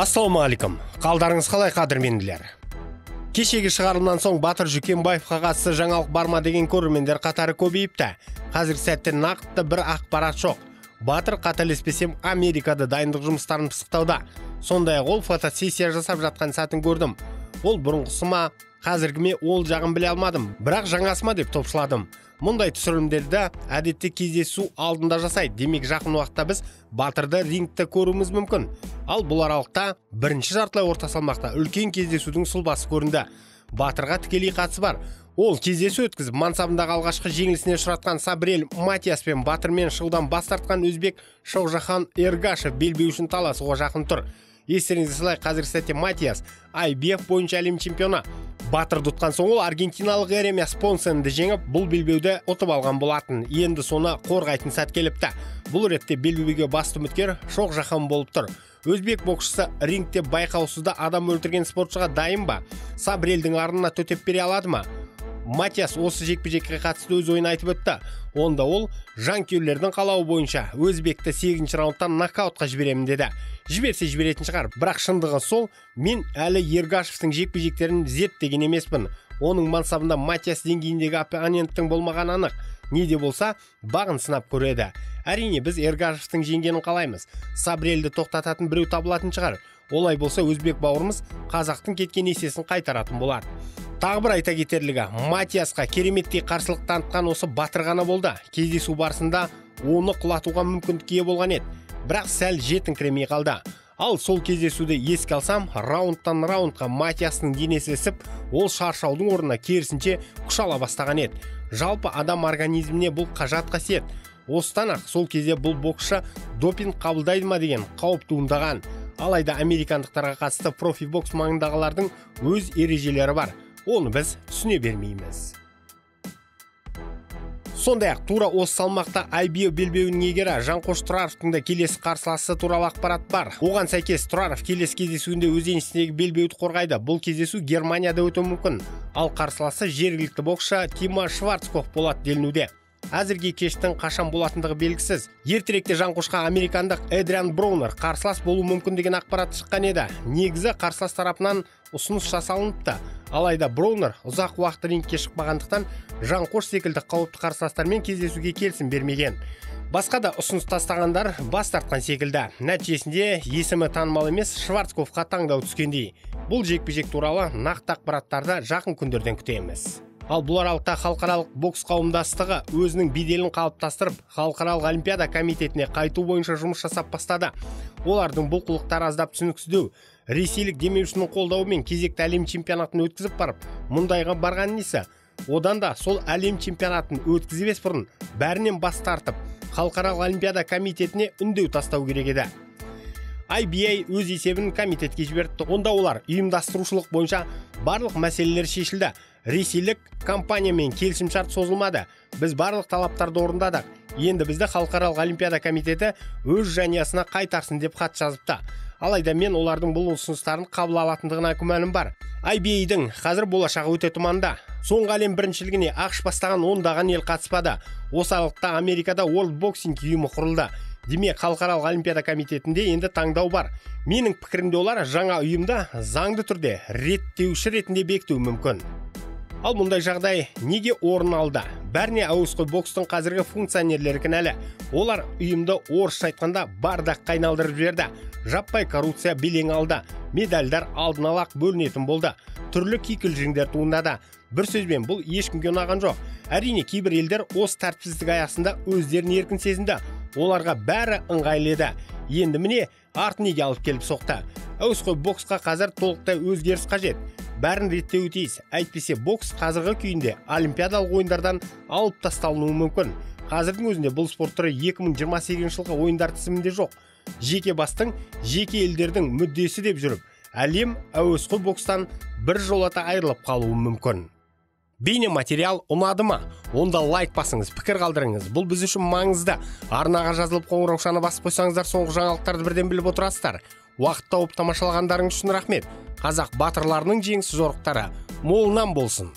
ассалаумағалейкум қалдарыңыз қалай қадірменділер? Кешегі шығарылымнан соң батыр жүкенбаевқа қатысты жаңалық бар ма деген көрермендер қатары көбейіпті. Қазіргі сәтте нақты бір ақпарат жоқ. Батыр қателеспесем америкада дайындық жұмыстарын пысықтауда. Сондай ақ ол фотосессия жасап жатқан сәтін көрдім. Ол бұрынғысы ма? Қазіргі ме? Ол жағын біле алмадым. Бірақ жаңасы ма деп топшыладым. Мұндай түсірілімдерді әдетте кездесу алдында жасайды. Демек жақын уақытта біз батырды рингте көруіміз мүмкін. Ал бұл аралықта бірінші жартылай орта салмақта үлкен кездесудің сұлбасы көрінді. Батырға тікелей қатысы бар. Ол кездесу өткізіп мансабындағы алғашқы жеңілісіне ұшыратқан сабрель матиас пен батырмен шығудан бас тартқан өзбек шоқжахан эргашев белбеу үшін таласуға жақын тұр. Естеріңізге салайық қазіргі сәтте матиас IBF бойынша әлем чемпионы. Батырды ұтқан соң ол аргентиналық эремя спонсенді жеңіп бұл белбеуді ұтып алған болатын. Енді соны қорғайтын сәт келіпті. Бұл ретте белбеуге басты үміткер шоқжахан болып тұр. Өзбек боксшысы рингте байқаусызда адам өлтірген спортшыға дайын ба? Сабрелдің арнына төтеп бере алады ма? Матиас осы жекпе жекке қатысты өз ойын айтып өтті. Онда ол жанкүйерлердің қалауы бойынша өзбекті сегізінші раундтан нокаутқа жіберемін деді. Жіберсе жіберетін шығар бірақ шындығы сол мен әлі ергашевтің жекпе жектерін зерттеген емеспін. Оның мансабында матиас деңгейіндегі оппоненттің болмағаны анық. Не де болса бағын сынап көреді. Әрине біз ергашевтің жеңгенін қалаймыз. Сабрелді тоқтататын біреу табылатын шығар. Олай болса өзбек бауырымыз қазақтың кеткен есесін қайтаратын болады тағы бір айта кетерлігі. Матиасқа кереметтей қарсылық танытқан осы батыр ғана болды. Кездесу барысында оны құлатуға мүмкіндік ие болған еді. Бірақ сәл жетіңкіремей қалды. Ал сол кездесуді еске алсам раундтан раундқа матиастың денесі ісіп ол шаршаудың орнына керісінше күш ала бастаған еді. Жалпы адам организміне бұл қажат қасиет. Осыдан ақ сол кезде бұл боксшы допинг қабылдайды ма деген қауіп туындаған. Алайда американдықтарға қатысты профибокс маңындағылардың өз ережелері бар. Оны біз түсіне бермейміз. Сондай ақ тура осы салмақта IBO белбеуінің иегері жанқош тұраровтың да келесі қарсыласы туралы ақпарат бар. Оған сәйкес тұраров келесі кездесуінде өз еншісіндегі белбеуді қорғайды. Бұл кездесу германияда өтуі мүмкін. Ал қарсыласы жергілікті боксшы тима шварцкоф болады делінуде. Әзірге кештің қашан болатындығы белгісіз. Ертеректе жанқошқа американдық эдриан броунер қарсылас болуы мүмкін деген ақпарат шыққан еді. Негізі қарсылас тарапынан ұсыныс жасалыныпты. Алайда броунер ұзақ уақыт рингке шықпағандықтан жанқош секілді қауіпті қарсыластармен кездесуге келісім бермеген. Басқа да ұсыныс тастағандар бас тартқан секілді. Нәтижесінде есімі танымал емес шварцковқа таңдау түскендей. Бұл жекпе жек туралы нақты ақпараттарды жақын күндерден күтеміз. Ал бұл аралықта халықаралық бокс қауымдастығы өзінің беделін қалыптастырып халықаралық олимпиада комитетіне қайту бойынша жұмыс жасап бастады. Олардың бұл қылықтары аздап түсініксіздеу ресейлік демеушінің қолдауымен кезекті әлем чемпионатын өткізіп барып мұндайға барған несі? Одан да сол әлем чемпионатын өткізбес бұрын бәрінен бас тартып халықаралық олимпиада комитетіне үндеу тастау керек еді. IBA өз есебін комитетке жіберіпті. Онда олар ұйымдастырушылық бойынша барлық мәселелер шешілді. Ресейлік компаниямен келісімшарт созылмады. Біз барлық талаптарды орындадық. Енді бізді халықаралық олимпиада комитеті өз жанұясына қайтарсын деп хат жазыпты. Алайда мен олардың бұл ұсыныстарын қабыл алатындығына күмәнім бар. IBA-дің қазір болашағы өте тұманда. Соңғы әлем біріншілігіне ақш бастаған ондаған ел қатыспады. Осы аралықта америкада World Boxing ұйымы құрылды. Демек халықаралық олимпиада комитетінде енді таңдау бар. Менің пікірімде олар жаңа ұйымды заңды түрде реттеуші ретінде бекітуі мүмкін. Ал мұндай жағдай неге орын алды? Бәріне әуесқой бокстың қазіргі функционерлері кінәлі. Олар ұйымды орысша айтқанда бардаққа айналдырып жіберді. Жаппай коррупция белең алды. Медальдар алдын ала бөлінетін болды. Түрлі кикілжіңдер туындады. Бір сөзбен бұл ешкімге ұнаған жоқ. Әрине кейбір елдер осы тәртіпсіздік аясында өздерін еркін сезінді. Оларға бәрі ыңғайлы еді. Енді міне арт неге алып келіп соқты? Әуесқой боксқа қазір толықтай өзгеріс қажет. Бәрін реттеуі тиіс. Әйтпесе бокс қазіргі күйінде олимпиадалық ойындардан алып тасталынуы мүмкін. Қазірдің өзінде бұл спорт түрі 2028 жылғы ойындар тізімінде жоқ. Жеке бастың жеке елдердің мүддесі деп жүріп әлем әуесқой бокстан бір жолата айырылып қалуы мүмкін. Бейнематериал ұнады ма? Онда лайк басыңыз пікір қалдырыңыз. Бұл біз үшін маңызды. Арнаға жазылып қоңыраушаны басып қойсаңыздар соңғы жаңалықтарды бірден біліп отырасыздар. Уақыт тауып тамашалағандарыңыз үшін рахмет. Қазақ батырларының жеңісі жорықтары молынан болсын.